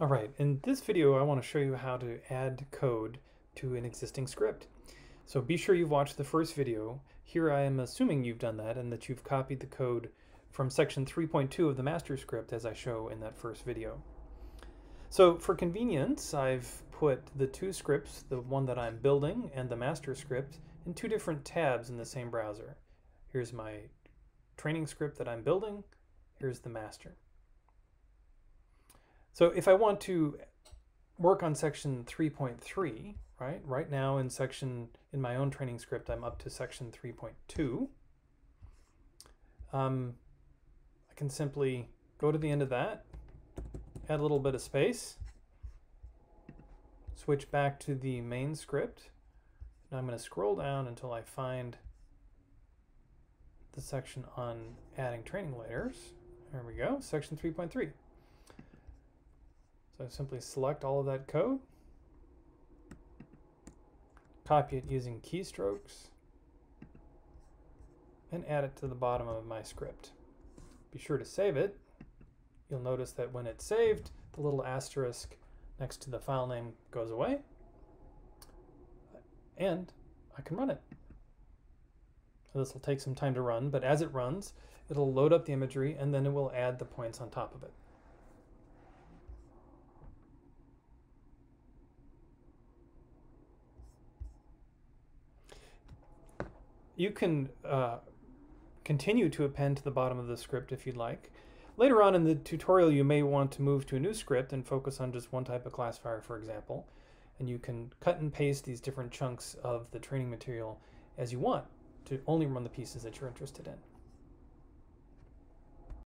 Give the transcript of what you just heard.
All right, in this video I want to show you how to add code to an existing script. So be sure you've watched the first video. Here I am assuming you've done that and that you've copied the code from section 3.2 of the master script as I show in that first video. So for convenience, I've put the two scripts, the one that I'm building and the master script, in two different tabs in the same browser. Here's my training script that I'm building, here's the master. So if I want to work on section 3.3, right, right now in section, in my own training script, I'm up to section 3.2. Um, I can simply go to the end of that, add a little bit of space, switch back to the main script. Now I'm going to scroll down until I find the section on adding training layers. There we go, section 3.3. So simply select all of that code, copy it using keystrokes, and add it to the bottom of my script. Be sure to save it. You'll notice that when it's saved, the little asterisk next to the file name goes away, and I can run it. So this will take some time to run, but as it runs, it'll load up the imagery and then it will add the points on top of it. You can uh, continue to append to the bottom of the script if you'd like. Later on in the tutorial, you may want to move to a new script and focus on just one type of classifier, for example. And you can cut and paste these different chunks of the training material as you want to only run the pieces that you're interested in.